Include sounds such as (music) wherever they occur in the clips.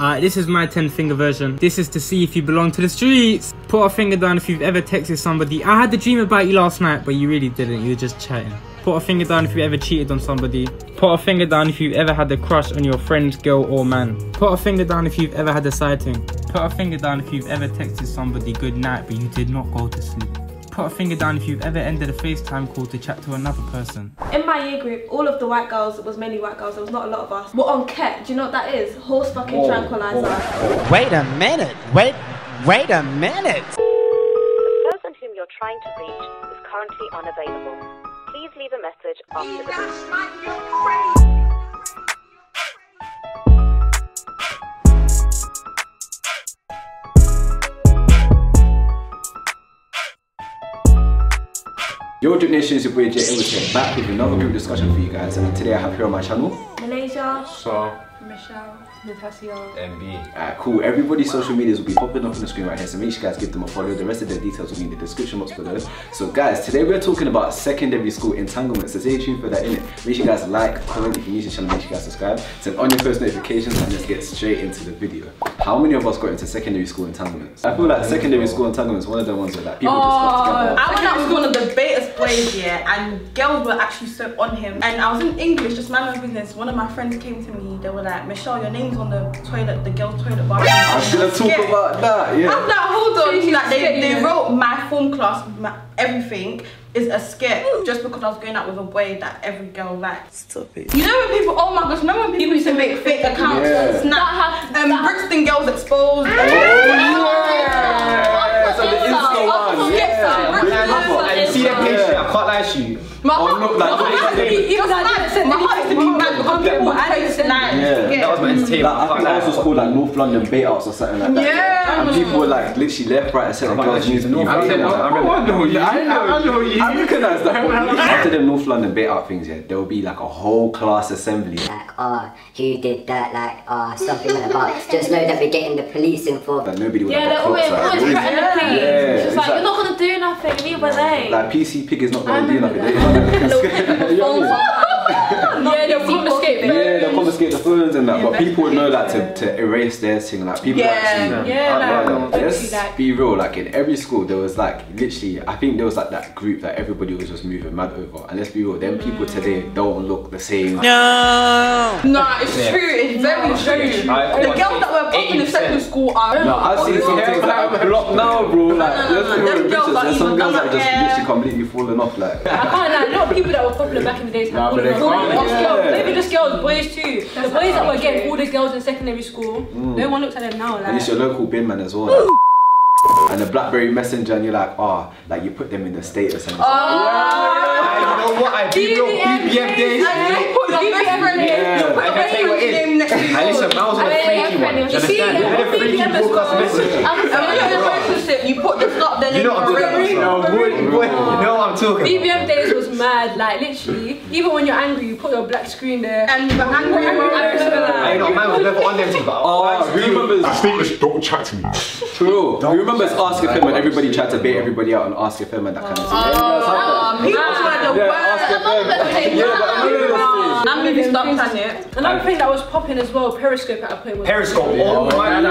Alright, this is my 10 finger version. This is to see if you belong to the streets. Put a finger down if you've ever texted somebody. I had a dream about you last night, but you really didn't. You were just chatting. Put a finger down if you ever cheated on somebody. Put a finger down if you've ever had a crush on your friend's girl or man. Put a finger down if you've ever had a sighting. Put a finger down if you've ever texted somebody good night, but you did not go to sleep. Put a finger down if you've ever ended a FaceTime call to chat to another person. In my year group, all of the white girls, it was mainly white girls, there was not a lot of us, were on Ket. Do you know what that is? Horse fucking tranquilizer. Wait a minute. Wait, wait a minute. The person whom you're trying to reach is currently unavailable. Please leave a message after the beep. Yo, Drip Nation, it's your boy Jay Ellis here, back with another group discussion for you guys. And today I have here on my channel. Malaysia, So, Michelle, Natasha. MB. Alright, cool. Everybody's social medias will be popping up on the screen right here, so make sure you guys give them a follow. The rest of the details will be in the description box below. So, guys, today we're talking about secondary school entanglements. So, stay tuned for that, innit? Make sure you guys like, comment if you're new to the channel, make sure you guys subscribe, turn on your post notifications, and let's get straight into the video. How many of us got into secondary school entanglements? I feel like secondary school entanglements one of the ones where like people just got together. Oh, I went out with one of the Betas boys, yeah, and girls were actually so on him. And I was in English, just mind my business. One of my friends came to me, they were like, Michelle, your name's on the toilet, the girls' toilet bathroom. I was gonna talk about that, yeah. I'm like, hold on. Like, they, they wrote my form class, my, everything is a skit just because I was going out with a boy that every girl likes. Stop it. You know when people, oh my gosh, remember when people used to make fake accounts Yeah. on Snap? Um, Brixton girls exposed. Yeah, so the Insta one, yeah. And you see that picture, I can't lie to you. My Oh, heart, look, like, my look, heart look, used to be, it was mad. My heart used to be mad because people added to night. Yeah. That was my entertainment. Like, I think can't was called like North London bait outs or something like that. Yeah. And people were like literally left, right, and centre. Right, Girls actually, used to be North London. I remember. I know you. I know, I know you. I recognise that. But After them North London bait out things, yeah, there will be like a whole class assembly. like, oh, who did that, like, oh, something like that. Just know that we're getting the police involved. That nobody would Yeah, have they're got always, clocks. always Like, threatening the It's like, exactly. you're not gonna do nothing, neither were they. like PC Pig is not going to do nothing. remember They- You know what I mean? yeah, they'll confiscate Yeah, they'll confiscate the phones and that, but people would know like to, to erase their thing. Like people Yeah. actually. Yeah, Yeah, like, let's like- be real. Like in every school, there was like literally. I think there was like that group that everybody was just moving mad over. And let's be real, them people mm. today don't look the same. No. Nah, it's true. It's very true. I- The girls that were popping in 80%. secondary school are. No, I've seen some things that are (laughs) blocked now, bro. Like, no, let's no, be real, them girls There's some girls that are just done, yeah. literally completely falling off. Like, I can't lie, a lot of people that were popular back in the days have Nah, all but of they them. can't, Not yeah. Maybe just girls, boys too. The boys that were getting all the girls in secondary school, Mm. no one looks at them now. Like. and it's your local bin man as well. Like. And the BlackBerry Messenger, and you're like, oh, like you put them in the status and it's like, Hey, you know what? I do real BBM days. And you put your best friend in. Yeah. You put your I can best tell you what friend's it is. name next to Hey, yours. listen, Miles was a I mean, freaky yeah, one. Do you you see, understand? You had a freaky BBM as broadcast well. Message. And when you're in a relationship, you put the stop then You know what I'm talking about? No, boy, boy, you know what I'm talking about. BBM days was mad. Like literally, even when you're angry, you put your black screen there. And you're angry I remember that. I know, man was never on them things, Oh, who remembers? Status, don't chat to me. True. Who remembers Ask FM when everybody tried to bait everybody out on Ask FM and that kind of thing? Yeah, you guys had? Um, people were the Yeah, worst. Ask FM. Yeah, but I remember those things. I'm movie stop. Another thing that was popping as well, Periscope at a point. Periscope, oh my god.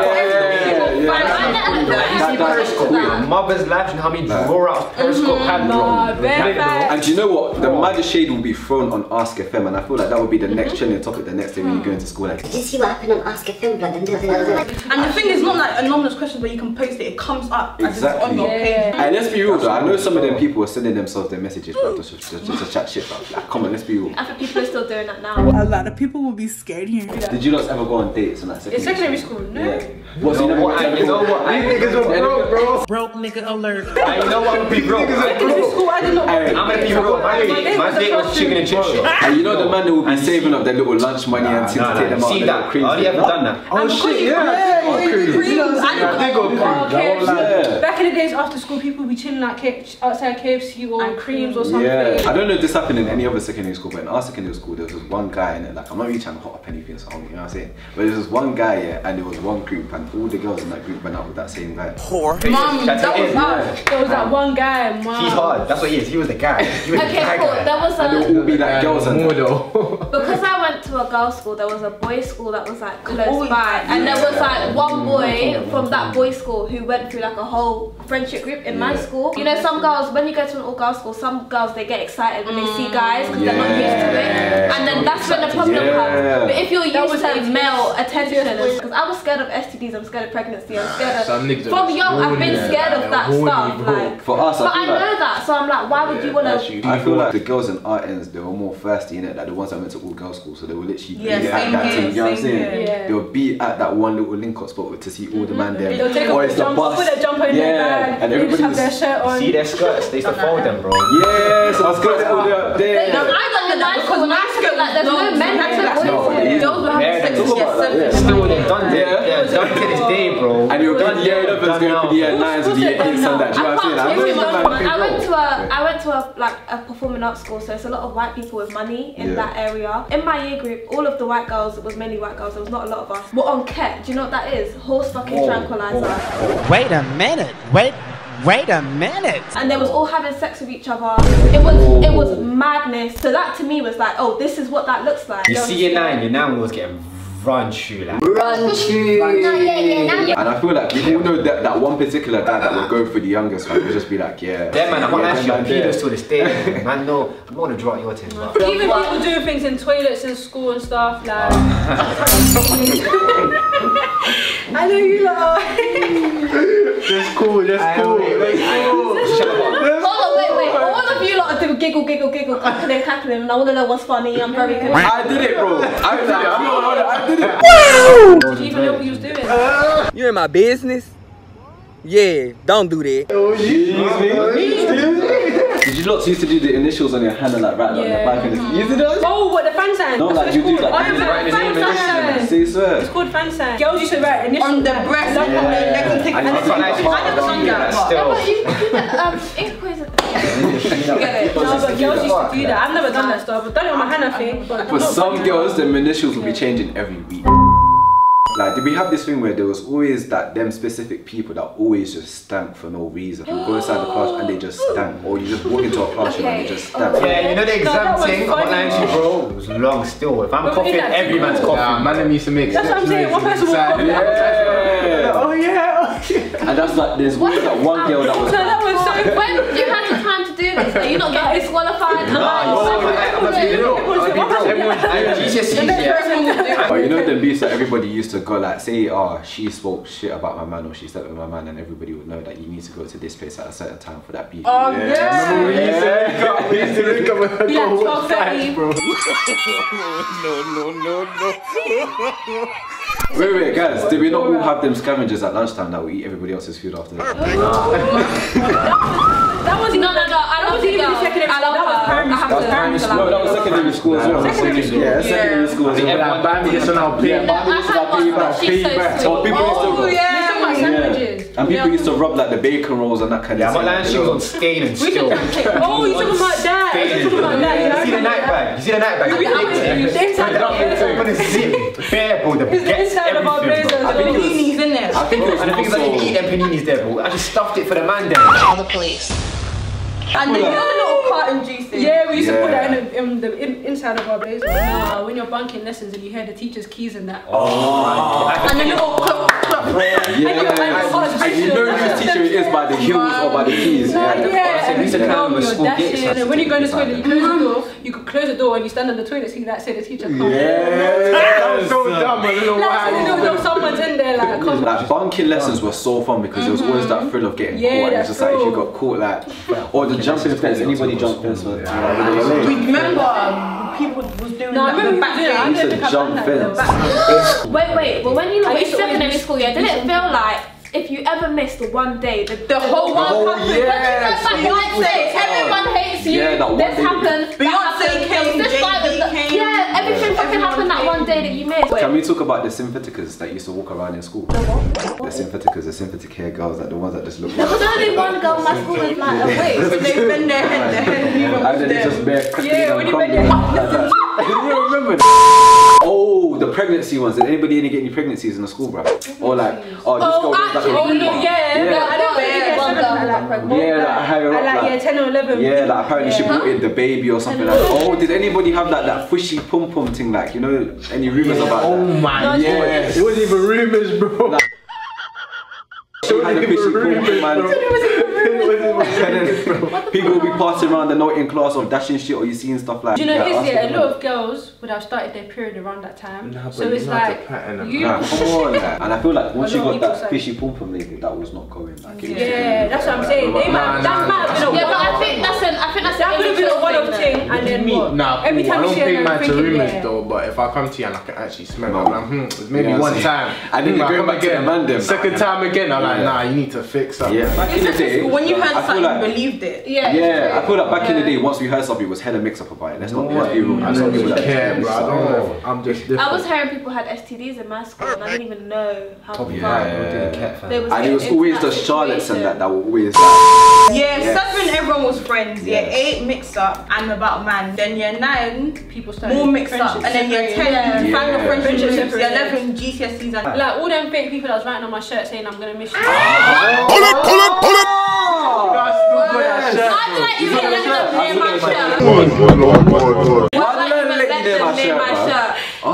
Yeah, You see Periscope, mother's life and how many draw outs Periscope had, Nah, bro. very bad. And do you know what? The maddest shade will be thrown on Ask FM, and I feel like that would be the next trending topic the next day when you go into school. Like, Did you see what happened on Ask FM? And the thing is not like anonymous questions where you can post it, it comes up as it's on Exactly. your page. and let's be real though, I know some of them people are sending themselves their messages, bro, just, just, just, just to chat shit, bro. Like, come on, let's be real. I think people are still doing that now. A lot of people will be scared here. Did you not ever go on dates in that In secondary school, no. Yeah. What's You know what? I- know what? I- These niggas are broke, bro. Broke nigga alert. Hey, you know what? I'm gonna be real. Secondary school, I did not. Hey, I'm gonna be real. My date, my date was chicken and chip shop. And you know the man that will be saving up their little lunch money and to take them out. See that? little I only and ever done that. Oh shit, yeah. Oh, creams. I did go cream. KFC. Back in the days after school, people would be chilling like K- outside KFC or creams or something. Yeah, I don't know if this happened in any other secondary school, but in our secondary school, there was this one guy in it. Like, I'm not really trying to hot up anything, so you know what I'm saying. But there was this one guy, yeah, and there was one group, and all the girls in that group went out with that same guy. Poor. Mum, That's that it was is, us. There was that one guy, wow. He's hard. That's what he is. He was the guy. He was the Okay, guy cool. guy. There was And a they uh, would all be like girls and though. because I went to a girls' school, there was a boys' school that was like close by, and there was like one boy from that boys' school who went through like a whole friendship group in my school. You know, some girls when you go to an all-girls school, some girls they get excited when they see mm. guys because they're not used to it, and then that's the problem Yeah. comes. But if you're That used to the male attention, because I was scared of STDs, I'm scared of pregnancy, I'm scared Some of. niggas From young, I've been scared of that stuff, like. For us, But I I feel like know that, so I'm like, why would you wanna? I feel like the girls in art ends, they were more thirsty in it, like the ones that went to all girls school, so they were literally Yeah, be at same that here, thing, you know what I'm saying? Yeah. They would be at that one little link up spot to see all the man mm-hmm. there. They'll take or off it's the the bus. put their jumper in yeah, their bag, and they everybody have their shirt on. See their skirts, they used to (laughs) fold them, bro. yeah, so I was going all the way up They, there. No, I nice Because school, my nice like there's no men, so that's that's boys. Girls will have Yeah, sex talk at about seven. Still, they've done Yeah. it. Yeah, done to this day, bro. And you're going year 11s Done going for the year Who's- 9s who's the year it done 8s and that. You know I what I'm saying? can't I tell you know much, man but can I went to a I went to a like a performing arts school, so it's a lot of white people with money in Yeah. that area. In my year group, all of the white girls, it was mainly white girls. There was not a lot of us. Were on ket. Do you know what that is? Horse fucking tranquilizer. Wait a minute. Wait, wait a minute. And they was all having sex with each other. It was it was madness. So that to me was like, oh, this is what that looks like. You see your nine, your nine was getting run through like. Run true. And I feel like we all know that, that one particular guy that would go for the youngest man would just be like, yeah. Yeah, man, I'm not yeah, actually on them man there. pedos to this day. Man, no, I'm not gonna draw out your thing, but. Even people doing things in toilets in school and stuff like. Oh. (laughs) I know you lot. That's cool, that's cool. Hold on, wait, wait. All of you lot are doing giggle, giggle, giggle, cackling, cackling, and I want to know what's funny. I'm very good. I did it, bro. (laughs) I did it. I'm not I did it. (laughs) Did you even know what you was doing? You in my business? Yeah, don't do that. Oh, oh, did you lot used to do the initials on your hand and like write it on your back and it's easy those? Oh, what the fan sign? No, like you do like Oh, you write the name and initials. See swear. It's called fan sign. Girls used to write initials On the breast, Like, on the legs and things. I And used to it's- like- I never done that, but- um, Yeah, but you, you get, ink quiz. Get it? No, but girls used to do that. I've never done that stuff. I've done it on my hand, I For some girls, them initials will be changing every week. Like, did we have this thing where there was always that them specific people that always just stank for no reason? You go inside the class and they just stank, or you just walk into a classroom and they just stank. Yeah, you know the No, exam was thing? I'm not lying to you, bro. It was long still. If I'm But we coughing, did that every too. man's coughing. man, them used to make That's what I'm saying. One person will inside. come Yeah. Oh yeah. And that's like, there's always that one girl that was. So that was so When you had to do this, are you not getting (laughs) disqualified? Am I- But you know the beefs that everybody used to go like say, oh, she spoke shit about my man or she slept with my man, and everybody would know that you need to go to this place at a certain time for that beef. Oh, yeah. Remember we used to link up, we used to link up and Be go like watch 12:30. fights, bro. (laughs) Wait, wait, guys, did we not all have them scavengers at lunchtime that we eat everybody else's food after? (laughs) That was No, no, no. I love the even girl. secondary I love school, that was her. primary I have school. to primary school. No, that was secondary school as well. Secondary school. Yeah, secondary school as well. Like, Bambi gets on our plate. Yeah, Bambi I used to had one, pay back, she's pay so back. sweet. So people used to. Oh, yeah. sandwiches. And people used to rub like the bacon rolls and that kind Yeah, of I'm not lying, she was on stain and still. Oh, you talking about that? You talking about that? You see the night bag? You see the night bag? We have it. The inside of our blazer. Open the zip. Bare, bro. The It's the gets inside of our everything, blazer. I think it was- oh, Paninis in there. I think it was And the thing is, I didn't eat them paninis there, bro. I just stuffed it for the man then. Call the police. And the little carton juices. Yeah, we used to put that in the, in the in, inside of our blazer. Nah, when you're bunking lessons and you hear the teacher's keys and that. Oh. And the little clock, clock. Yeah, and you know whose teacher it is by the heels or by the keys. Yeah, Yeah. yeah. we used to and come with you're school dashing, gates. When you go in the toilet, you close the door. You could close the door and you stand on the toilet seat like say the teacher comes. That was so dumb, I don't know Like, why. so you know, know someone's in there like. come- Like bunking lessons were so fun because there was always that thrill of getting Yeah, caught. And it's that's just like if you true. got caught, like, or the jumping fence. Anybody jump fence? was- We remember um, people was doing No, I that remember the you back doing it. I didn't to think jump in the fence. Wait, wait, but when you I were used to always secondary school, yeah, did miss it feel like if you ever missed one day, the, the whole world world happened? yes. But you know, like one day, everyone hates you. Yeah, that one this day. happened. that Beyonce happened, came, this guy was- Jay-Z came, Yeah, everything fucking everyone happened that one day that you missed. Can we talk about the sympathicas that used to walk around in school? The sympathicas, the sympathic hair girls, like the ones that just look There was like. only one girl in my school with like oh, a wig. (laughs) When they bend their head, their head even And was then it's just there. bare crackling Yeah, and when you bend crumbling. your like that. (laughs) You remember that? Oh, the pregnancy ones. Did anybody any get any pregnancies in the school, bro? Or like, oh, this girl Oh, was like a actually, Oh no, rumor. yeah, Yeah. But I don't think it gets one seven, girl like who got that. pregnant. Yeah, like higher And up. like, yeah, 10 or 11. Yeah, like apparently she Yeah. brought in the baby or something like that. Oh, did anybody have that that fishy pum pum thing? Like, you know, any rumors about Oh that? my Yeah. god. It wasn't even rumors, bro. She had a fishy pum pum, man. And then people will be passing around the note in class of dashing shit or you seeing stuff like Do you know that. it's yeah, a lot of girls would have started their period around that time. Nah, so it's you have to like pattern you Nah, come (laughs) on, like. and I feel like once you got that fishy pum pum lady, that was not going. Like, it Yeah, that's what I'm saying. They Nah, might, that then Me, what? nah, Every time I don't share pay them, man to thinking, rumors yeah. though, but if I come to you and I can actually smell No. it, I'm like, hmm, it's maybe Yeah, one see. time. I didn't you're I going come back to the again. man them. Second time again, I'm like, nah, you need to fix something. Yeah, back in the day, When you heard something, like- you believed it. Yeah. Yeah, I feel like back in the day, once we heard something, it was hella mix up about it. Let's not be real. I Some don't people care, bro. I don't know. I'm just different. I was hearing people had STDs in my school and I didn't even know how Top far yeah, yeah, And it was always the that Charlottes and that that were always like. Yeah, Yeah. seven everyone was friends. Yeah, Yes. eight mixed up and about man. Then year nine, People start more mixed up, and then year separated. ten, Yeah. found the Yeah. friendship Friendships groups. Year eleven, GCSEs and Like all them fake people that was writing on my shirt saying I'm gonna miss you. Pull it, pull it, pull it. Why did I even let them near my shirt? Why did I even let them near my shirt?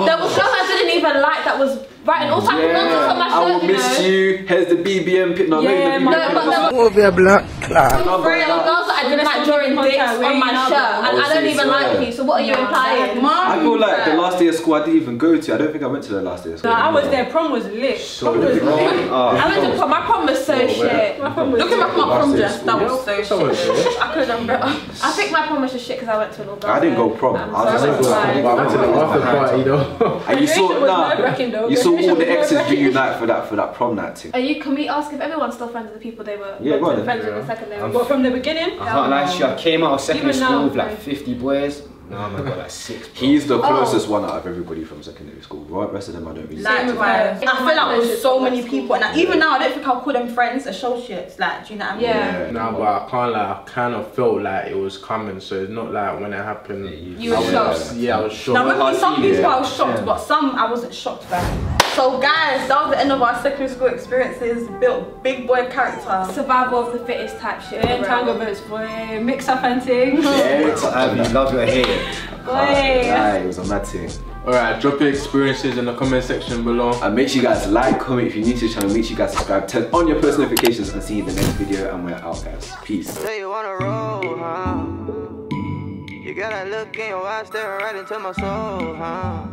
There was girls I didn't even like that was writing all types of nonsense on my shirt. I will shirt, you miss know. you. Here's the BBM pic. No, Yeah, maybe the my- BBM No, but there were- Over your black cloud. there were girls that I didn't like drawing dicks on my shirt and I don't even like you, so what are you implying? I feel like the last day of school I didn't even go to. I don't think I went to the last day of school. No, I was there. Prom was lit. Prom was lit. Oh. I went to oh, prom, my prom was so shit. My prom was Looking back at my prom dress, that was so shit. I could have done better. I think my prom was just shit because I went to an all I didn't go prom. I'm I was just But I went to the after party though. And you saw Graduation was nah, you saw all the exes nerve-wracking. reunite for that for that prom night thing. Are you? Can we ask if everyone's still friends with the people they were Yeah, go on friends with in secondary? What from the beginning? I can't lie I came out of secondary school with like like- 50 boys. Now I'm got like six. bro. He's the Oh. closest one out of everybody from secondary school. Right, rest of them I don't really. Like, with I feel like with so many people, and I, even now I don't think I'll call them friends, associates. Like, do you know what I mean? Yeah. Nah, but I can't like. I kind of felt like it was coming, so it's not like when it happened. You were I was- shocked. Yeah, I was shocked. Now, with me, some people Yeah. I was shocked, but some I wasn't shocked by. So, guys, that was the end of our secondary school experiences. Built big boy character. Survival of the fittest type shit. Yeah, bro. entanglements, boy. Mix up and thing. Yeah, I love your hair. Boy. Aye, it was a mad thing. Alright, drop your experiences in the comment section below. And make sure you guys like, comment if you're new to the channel. Make sure you guys subscribe, turn on your post notifications, and see you in the next video. And we're out, guys. Peace. Say you wanna roll, huh? You got that look in your eyes staring right into my soul, huh?